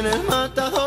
en el mata.